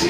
I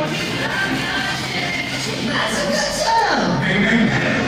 That's a good.